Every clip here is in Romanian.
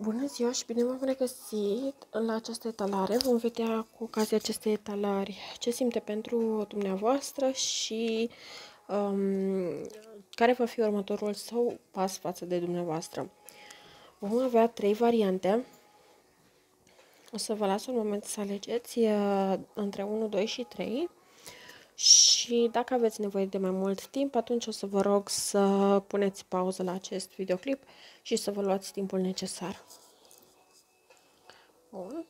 Bună ziua și bine v-am regăsit la această etalare. Vom vedea cu ocazia acestei etalări ce simte pentru dumneavoastră și um, care va fi următorul sau pas față de dumneavoastră. Vom avea trei variante. O să vă las un moment să alegeți uh, între 1, 2 și 3 și dacă aveți nevoie de mai mult timp, atunci o să vă rog să puneți pauză la acest videoclip și să vă luați timpul necesar. Bun.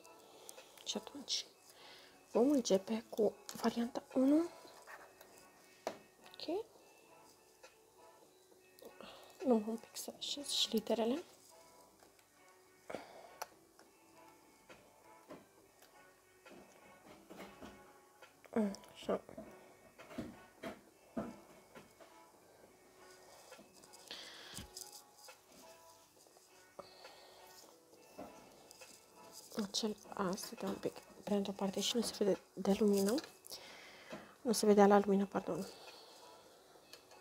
Și atunci vom începe cu varianta 1. Ok. Nu un pic să așez și literele. Așa. Acel a stătea un pic pe într-o parte și nu se vede de lumină. Nu se vedea la lumină, pardon.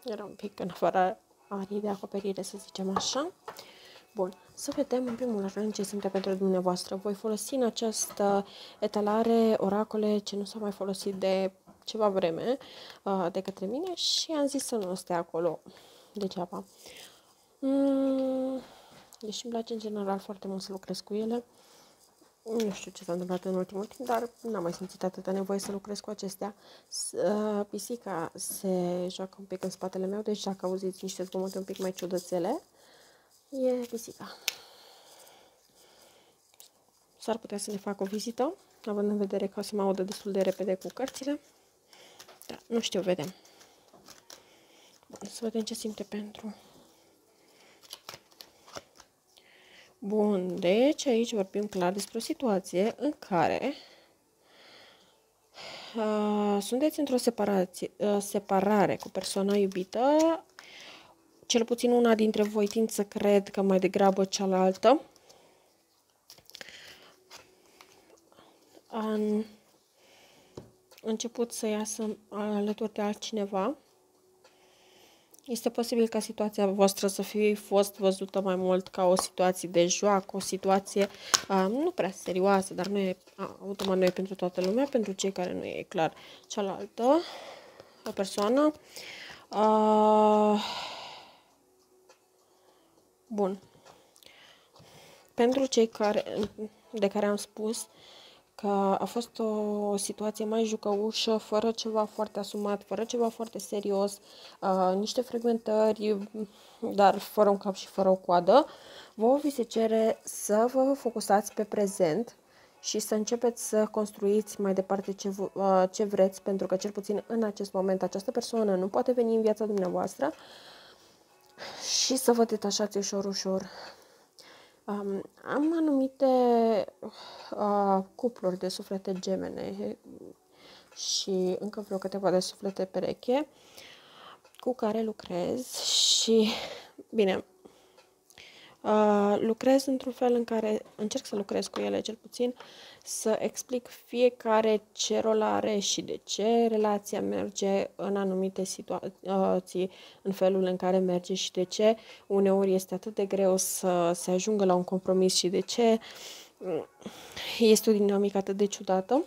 Era un pic în afara arii de acoperire, să zicem așa. Bun, să vedem în primul rând ce simte pentru dumneavoastră. Voi folosi în această etalare oracole ce nu s-au mai folosit de ceva vreme uh, de către mine și am zis să nu stea acolo degeaba. Mm, deși îmi place în general foarte mult să lucrez cu ele, nu știu ce s-a întâmplat în ultimul timp, dar n-am mai simțit atâta nevoie să lucrez cu acestea. Uh, pisica se joacă un pic în spatele meu, deci dacă auziți niște zgomote un pic mai ciudățele, e pisica. S-ar putea să ne fac o vizită, având în vedere că o să mă audă destul de repede cu cărțile. Da, nu știu, vedem. Bun, să vedem ce simte pentru Bun, deci aici vorbim clar despre o situație în care uh, sunteți într-o uh, separare cu persoana iubită, cel puțin una dintre voi tind să cred că mai degrabă cealaltă. Am început să iasă alături de altcineva este posibil ca situația voastră să fie fost văzută mai mult ca o situație de joacă, o situație uh, nu prea serioasă, dar nu e uh, automat nu e pentru toată lumea, pentru cei care nu e clar cealaltă o persoană. Uh, bun. Pentru cei care, de care am spus, uh, că a fost o situație mai jucăușă, fără ceva foarte asumat, fără ceva foarte serios, uh, niște fragmentări, dar fără un cap și fără o coadă. Vă vi se cere să vă focusați pe prezent și să începeți să construiți mai departe ce, uh, ce vreți, pentru că cel puțin în acest moment această persoană nu poate veni în viața dumneavoastră și să vă detașați ușor, ușor Um, am anumite uh, cupluri de suflete gemene și încă vreo câteva de suflete pereche cu care lucrez și, bine, uh, lucrez într-un fel în care încerc să lucrez cu ele cel puțin să explic fiecare ce rol are și de ce relația merge în anumite situații, în felul în care merge și de ce uneori este atât de greu să se ajungă la un compromis și de ce este o dinamică atât de ciudată.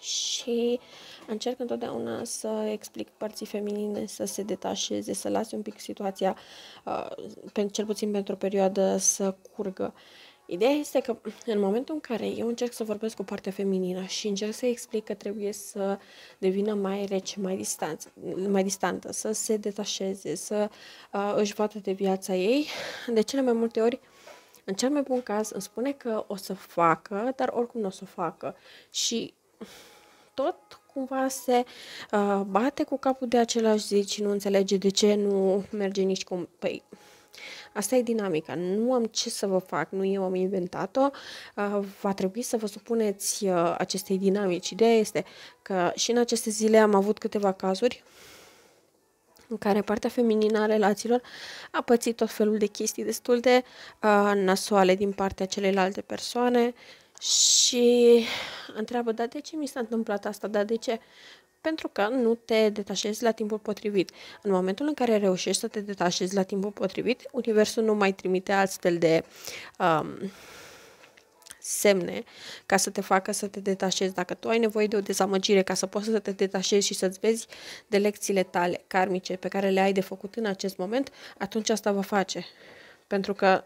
Și încerc întotdeauna să explic părții feminine să se detașeze, să lase un pic situația, uh, cel puțin pentru o perioadă, să curgă. Ideea este că în momentul în care eu încerc să vorbesc cu partea feminină și încerc să explic că trebuie să devină mai rece, mai, distanță, mai distantă, să se detașeze, să uh, își vadă de viața ei, de cele mai multe ori, în cel mai bun caz, îmi spune că o să facă, dar oricum nu o să facă. Și tot cumva se uh, bate cu capul de același zi și nu înțelege de ce nu merge nici cum. Păi, Asta e dinamica. Nu am ce să vă fac, nu eu am inventat-o. Uh, va trebui să vă supuneți uh, acestei dinamici. Ideea este că și în aceste zile am avut câteva cazuri în care partea feminină a relațiilor a pățit tot felul de chestii destul de uh, nasoale din partea celelalte persoane și întreabă, dar de ce mi s-a întâmplat asta, dar de ce? Pentru că nu te detașezi la timpul potrivit. În momentul în care reușești să te detașezi la timpul potrivit, Universul nu mai trimite astfel de um, semne ca să te facă să te detașezi. Dacă tu ai nevoie de o dezamăgire ca să poți să te detașezi și să-ți vezi de lecțiile tale karmice pe care le ai de făcut în acest moment, atunci asta va face. Pentru că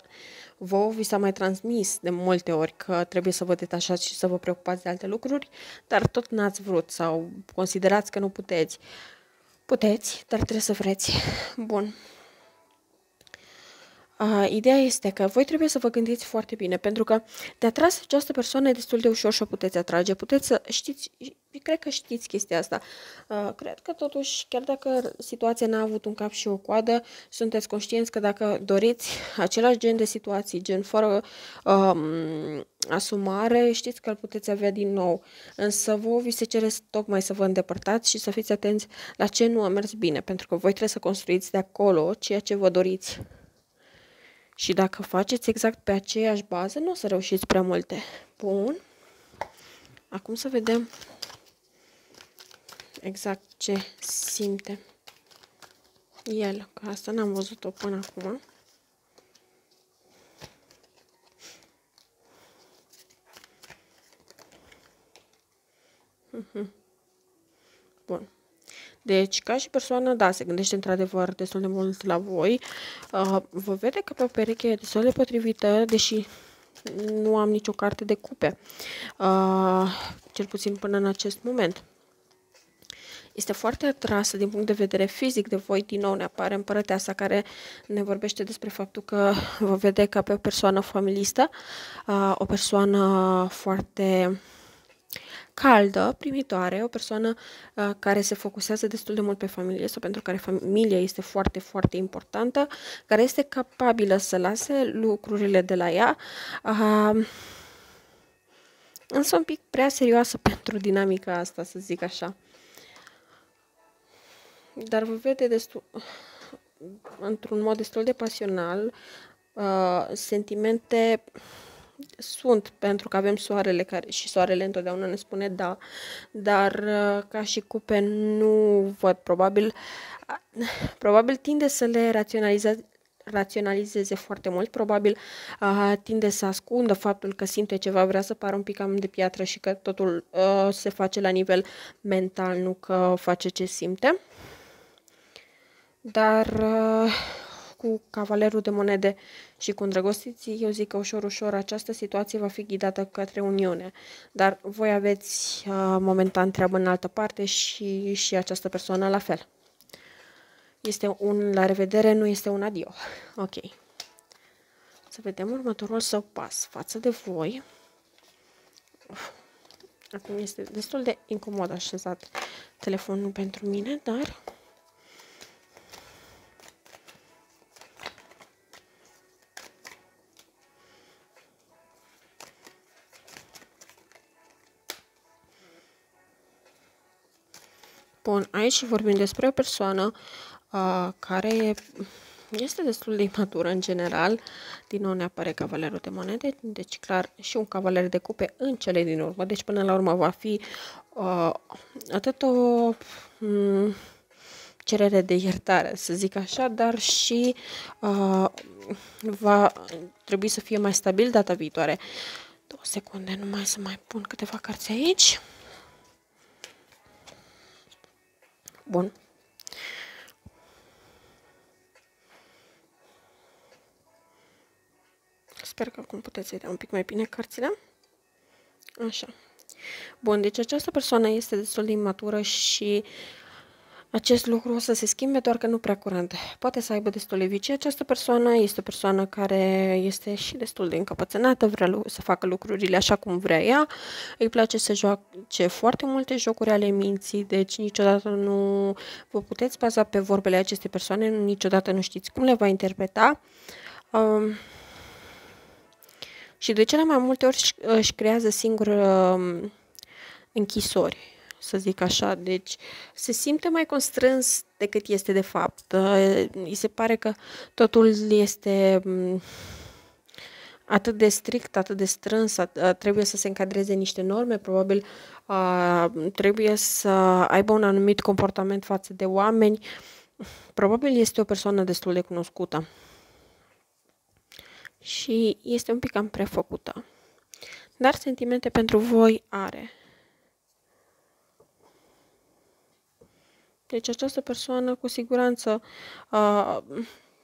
vouă vi s-a mai transmis de multe ori că trebuie să vă detașați și să vă preocupați de alte lucruri, dar tot n-ați vrut sau considerați că nu puteți. Puteți, dar trebuie să vreți. Bun. Uh, ideea este că voi trebuie să vă gândiți foarte bine, pentru că de atras această persoană e destul de ușor și o puteți atrage. Puteți să știți, cred că știți chestia asta. Uh, cred că totuși, chiar dacă situația n-a avut un cap și o coadă, sunteți conștienți că dacă doriți același gen de situații, gen fără um, asumare, știți că îl puteți avea din nou. Însă vouă vi se cere tocmai să vă îndepărtați și să fiți atenți la ce nu a mers bine, pentru că voi trebuie să construiți de acolo ceea ce vă doriți. Și dacă faceți exact pe aceeași bază, nu o să reușiți prea multe. Bun. Acum să vedem exact ce simte el. Că asta n-am văzut-o până acum. Mhm. Bun. Deci, ca și persoană, da, se gândește într-adevăr destul de mult la voi. Uh, vă vede că pe o pereche e destul de potrivită, deși nu am nicio carte de cupe, uh, cel puțin până în acest moment. Este foarte atrasă din punct de vedere fizic de voi, din nou ne apare împărăteasa care ne vorbește despre faptul că vă vede ca pe o persoană familistă, uh, o persoană foarte caldă, primitoare, o persoană uh, care se focusează destul de mult pe familie sau pentru care familia este foarte, foarte importantă, care este capabilă să lase lucrurile de la ea, uh, însă un pic prea serioasă pentru dinamica asta, să zic așa. Dar vă vede destul, într-un mod destul de pasional, uh, sentimente sunt, pentru că avem soarele care și soarele întotdeauna ne spune da, dar uh, ca și cupe nu văd, probabil, probabil tinde să le raționalizeze, raționalizeze foarte mult, probabil uh, tinde să ascundă faptul că simte ceva, vrea să pară un pic cam de piatră și că totul uh, se face la nivel mental, nu că face ce simte. Dar uh, cu cavalerul de monede și cu îndrăgostiții, eu zic că ușor, ușor această situație va fi ghidată către Uniune. Dar voi aveți uh, momentan treabă în altă parte și, și această persoană la fel. Este un la revedere, nu este un adio. Ok. Să vedem următorul său pas față de voi. Acum este destul de incomod așezat telefonul pentru mine, dar Bun, aici vorbim despre o persoană uh, care este destul de imatură în general. Din nou ne apare cavalerul de monede, deci clar și un cavaler de cupe în cele din urmă. Deci până la urmă va fi uh, atât o um, cerere de iertare, să zic așa, dar și uh, va trebui să fie mai stabil data viitoare. Două secunde, numai să mai pun câteva cărți aici. Bun. Sper că acum puteți vedea un pic mai bine cărțile. Așa. Bun, deci această persoană este destul de imatură și acest lucru o să se schimbe, doar că nu prea curând. Poate să aibă destule vicii. Această persoană este o persoană care este și destul de încăpățânată, vrea să facă lucrurile așa cum vrea ea, îi place să joace foarte multe jocuri ale minții, deci niciodată nu vă puteți baza pe vorbele acestei persoane, niciodată nu știți cum le va interpreta. Um, și de cele mai multe ori își creează singur um, închisori să zic așa. Deci se simte mai constrâns decât este de fapt. Îi se pare că totul este atât de strict, atât de strâns, trebuie să se încadreze niște norme, probabil trebuie să aibă un anumit comportament față de oameni. Probabil este o persoană destul de cunoscută și este un pic cam prefăcută. Dar sentimente pentru voi are. Deci această persoană cu siguranță uh,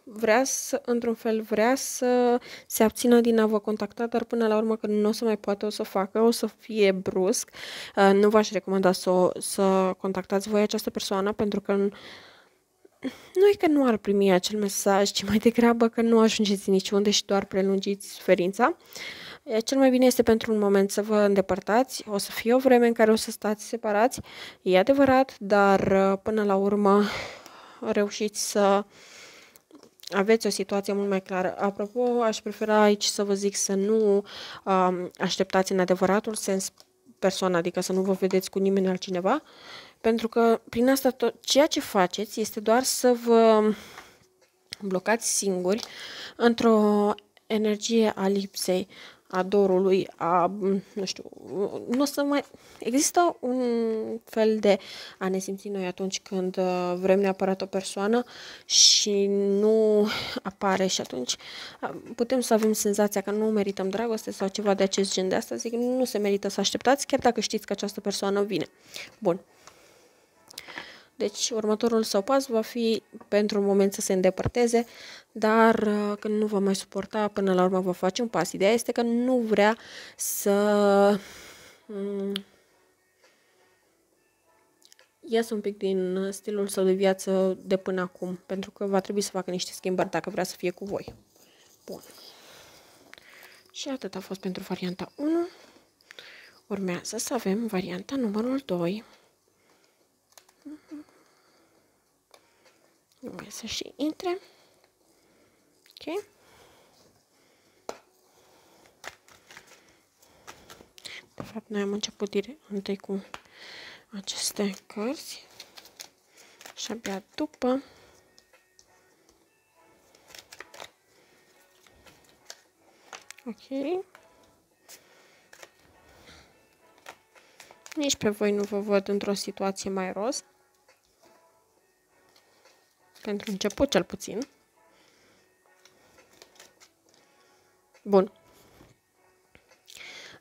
vrea să, într-un fel, vrea să se abțină din a vă contacta, dar până la urmă când nu o să mai poate, o să facă, o să fie brusc. Uh, nu v-aș recomanda să, să contactați voi această persoană pentru că nu e că nu ar primi acel mesaj, ci mai degrabă că nu ajungeți niciunde și doar prelungiți suferința. Cel mai bine este pentru un moment să vă îndepărtați, o să fie o vreme în care o să stați separați, e adevărat, dar până la urmă reușiți să aveți o situație mult mai clară. Apropo, aș prefera aici să vă zic să nu um, așteptați în adevăratul sens persoana, adică să nu vă vedeți cu nimeni altcineva, pentru că prin asta tot ceea ce faceți este doar să vă blocați singuri într-o energie a lipsei, a dorului, a, nu știu, nu o să mai... Există un fel de a ne simți noi atunci când uh, vrem neapărat o persoană și nu apare și atunci uh, putem să avem senzația că nu merităm dragoste sau ceva de acest gen. De asta zic, nu se merită să așteptați, chiar dacă știți că această persoană vine. Bun. Deci următorul său pas va fi pentru un moment să se îndepărteze, dar uh, când nu va mai suporta, până la urmă va face un pas. Ideea este că nu vrea să mm, iasă un pic din stilul său de viață de până acum, pentru că va trebui să facă niște schimbări dacă vrea să fie cu voi. Bun. Și atât a fost pentru varianta 1. Urmează să avem varianta numărul 2. Mai să și intre. Ok. De fapt, noi am început direct întâi cu aceste cărți și abia după Ok. Nici pe voi nu vă văd într-o situație mai roz. Pentru început, cel puțin. Bun.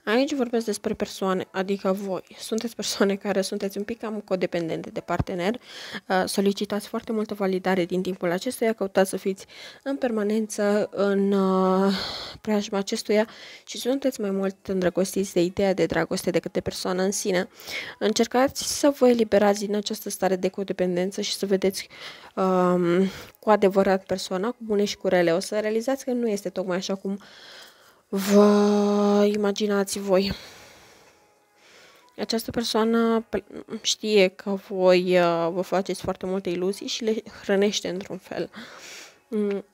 Aici vorbesc despre persoane, adică voi. Sunteți persoane care sunteți un pic cam codependente de partener, uh, solicitați foarte multă validare din timpul acestuia, căutați să fiți în permanență în uh, preajma acestuia și sunteți mai mult îndrăgostiți de ideea de dragoste decât de persoană în sine. Încercați să vă eliberați din această stare de codependență și să vedeți um, cu adevărat persoana, cu bune și cu rele. O să realizați că nu este tocmai așa cum Vă imaginați voi. Această persoană știe că voi uh, vă faceți foarte multe iluzii și le hrănește într-un fel. Mm,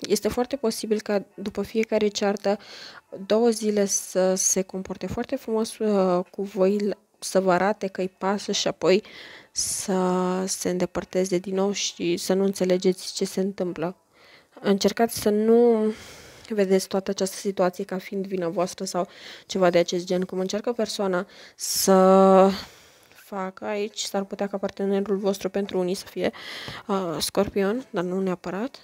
este foarte posibil ca după fiecare ceartă două zile să se comporte foarte frumos uh, cu voi, să vă arate că îi pasă și apoi să se îndepărteze din nou și să nu înțelegeți ce se întâmplă. Încercați să nu vedeți toată această situație ca fiind vina voastră sau ceva de acest gen, cum încearcă persoana să facă aici, s-ar putea ca partenerul vostru pentru unii să fie uh, scorpion, dar nu neapărat,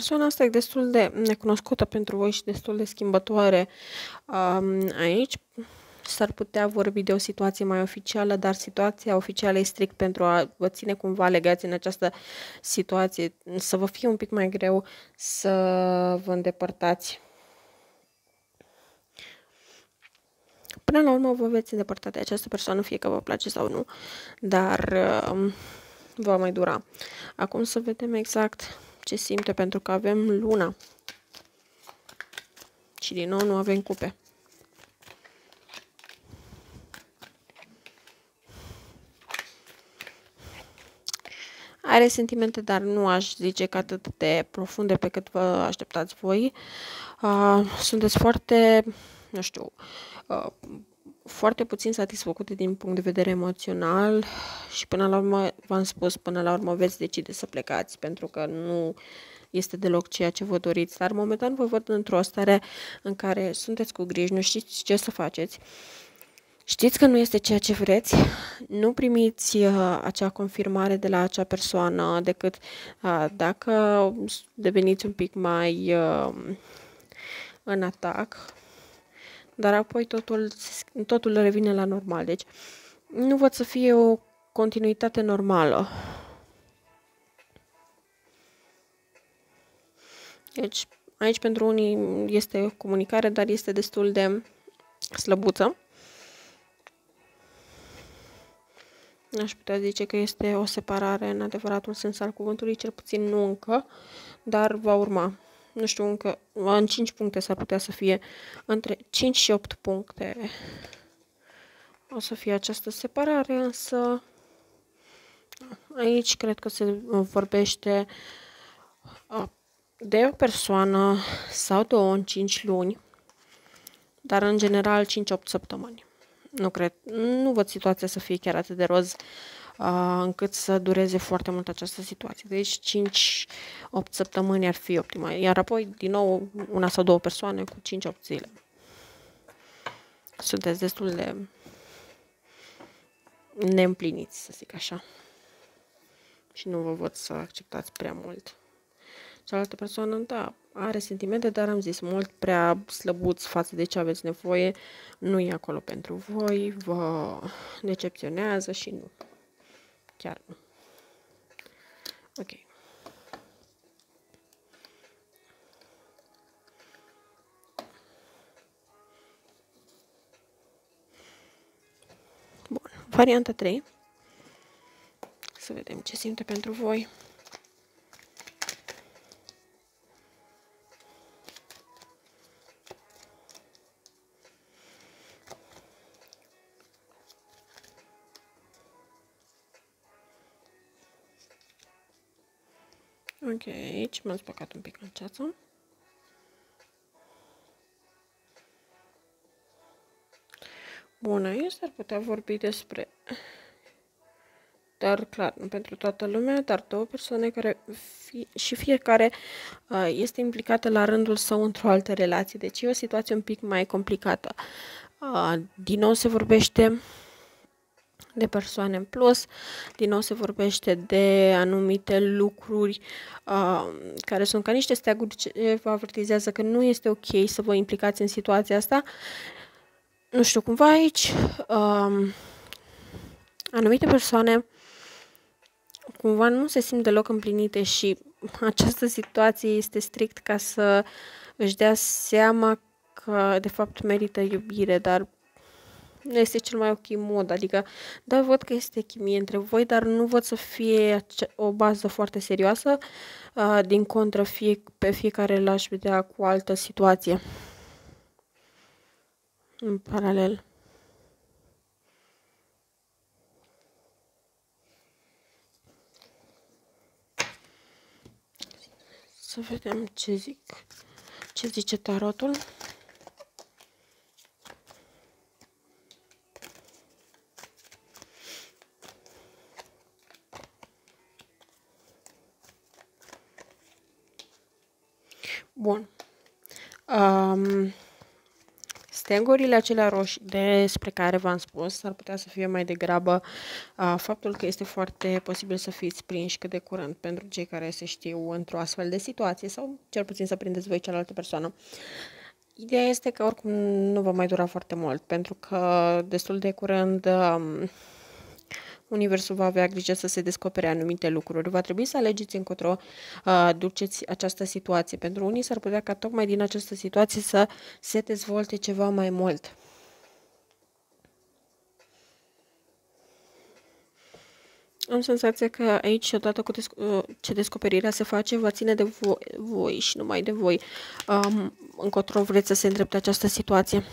Persoana asta e destul de necunoscută pentru voi și destul de schimbătoare um, aici. S-ar putea vorbi de o situație mai oficială, dar situația oficială e strict pentru a vă ține cumva legați în această situație, să vă fie un pic mai greu să vă îndepărtați. Până la urmă vă veți îndepărta de această persoană, fie că vă place sau nu, dar uh, va mai dura. Acum să vedem exact ce simte, pentru că avem luna. Și din nou nu avem cupe. Are sentimente, dar nu aș zice că atât de profunde pe cât vă așteptați voi. Uh, sunteți foarte, nu știu, uh, foarte puțin satisfăcute din punct de vedere emoțional și până la urmă, v-am spus, până la urmă veți decide să plecați pentru că nu este deloc ceea ce vă doriți, dar momentan vă văd într-o stare în care sunteți cu griji, nu știți ce să faceți. Știți că nu este ceea ce vreți, nu primiți uh, acea confirmare de la acea persoană decât uh, dacă deveniți un pic mai uh, în atac, dar apoi totul, totul revine la normal. Deci nu văd să fie o continuitate normală. Deci aici pentru unii este comunicare, dar este destul de slăbuță. Aș putea zice că este o separare în adevăratul sens al cuvântului, cel puțin nu încă, dar va urma nu știu, încă în 5 puncte s-ar putea să fie între 5 și 8 puncte. O să fie această separare, însă aici cred că se vorbește de o persoană sau două în 5 luni, dar în general 5-8 săptămâni. Nu cred, nu văd situația să fie chiar atât de roz uh, încât să dureze foarte mult această situație. Deci 5-8 săptămâni ar fi optimal, iar apoi din nou una sau două persoane cu 5-8 zile. Sunteți destul de neîmpliniți, să zic așa. Și nu vă văd să acceptați prea mult. Cealaltă persoană, da, are sentimente, dar am zis, mult prea slăbuți față de ce aveți nevoie, nu e acolo pentru voi, vă decepționează și nu. Chiar nu. Ok. Bun. Varianta 3. Să vedem ce simte pentru voi. Ok, aici m-am spăcat un pic în ceață. Bun, aici ar putea vorbi despre... Dar, clar, nu pentru toată lumea, dar două persoane care fi, și fiecare uh, este implicată la rândul său într-o altă relație. Deci e o situație un pic mai complicată. Uh, din nou se vorbește de persoane în plus. Din nou se vorbește de anumite lucruri uh, care sunt ca niște steaguri ce vă avertizează că nu este ok să vă implicați în situația asta. Nu știu, cumva aici uh, anumite persoane cumva nu se simt deloc împlinite și această situație este strict ca să își dea seama că de fapt merită iubire, dar nu este cel mai ok mod, adică, da, văd că este chimie între voi, dar nu văd să fie o bază foarte serioasă, uh, din contră, fie, pe fiecare l-aș vedea cu altă situație. În paralel. Să vedem ce zic. Ce zice tarotul? Bun. Um, stegurile acelea roșii despre care v-am spus ar putea să fie mai degrabă uh, faptul că este foarte posibil să fiți prinși cât de curând pentru cei care se știu într-o astfel de situație sau cel puțin să prindeți voi cealaltă persoană. Ideea este că oricum nu va mai dura foarte mult pentru că destul de curând um, Universul va avea grijă să se descopere anumite lucruri. Va trebui să alegeți încotro uh, duceți această situație. Pentru unii s-ar putea ca tocmai din această situație să se dezvolte ceva mai mult. Am senzația că aici, odată cu desc- uh, ce descoperirea se face, va ține de voi, voi și numai de voi. Um, încotro vreți să se îndrepte această situație.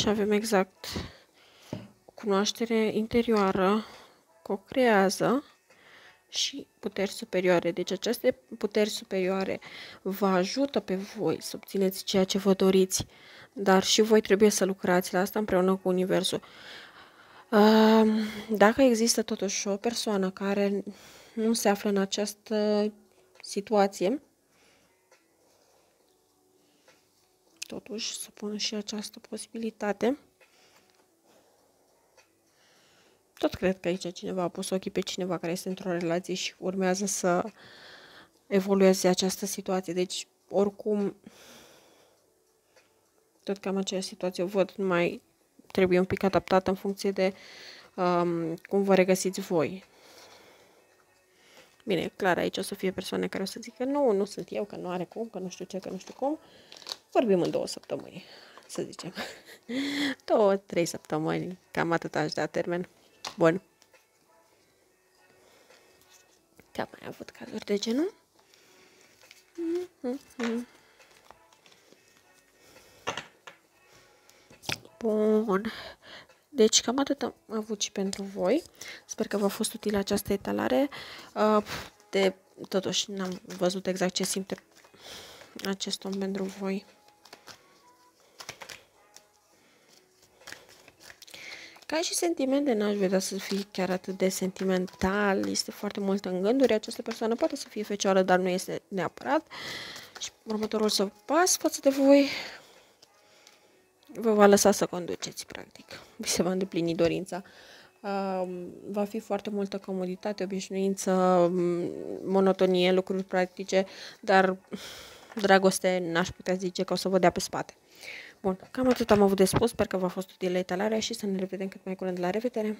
Și avem exact cunoaștere interioară, co-creează și puteri superioare. Deci aceste puteri superioare vă ajută pe voi să obțineți ceea ce vă doriți, dar și voi trebuie să lucrați la asta împreună cu Universul. Dacă există totuși o persoană care nu se află în această situație, totuși să pun și această posibilitate, tot cred că aici cineva a pus ochii pe cineva care este într-o relație și urmează să evolueze această situație. Deci, oricum, tot cam aceeași situație o văd, nu mai trebuie un pic adaptată în funcție de um, cum vă regăsiți voi. Bine, clar, aici o să fie persoane care o să zică nu, nu sunt eu, că nu are cum, că nu știu ce, că nu știu cum. Vorbim în două săptămâni, să zicem. două, trei săptămâni, cam atât aș da termen. Bun. Că am mai avut cazuri de genul. Bun. Deci cam atât am avut și pentru voi. Sper că v-a fost utilă această etalare. Uh, de, totuși n-am văzut exact ce simte acest om pentru voi. Ca și sentimente, n-aș vedea să fie chiar atât de sentimental, este foarte mult în gânduri, această persoană poate să fie fecioară, dar nu este neapărat. Și următorul să pas față de voi vă va lăsa să conduceți, practic. Vi se va îndeplini dorința. Uh, va fi foarte multă comoditate, obișnuință, monotonie, lucruri practice, dar dragoste n-aș putea zice că o să vă dea pe spate. Bun, cam atât am avut de spus, sper că v-a fost utilă etalarea și să ne revedem cât mai curând. La revedere!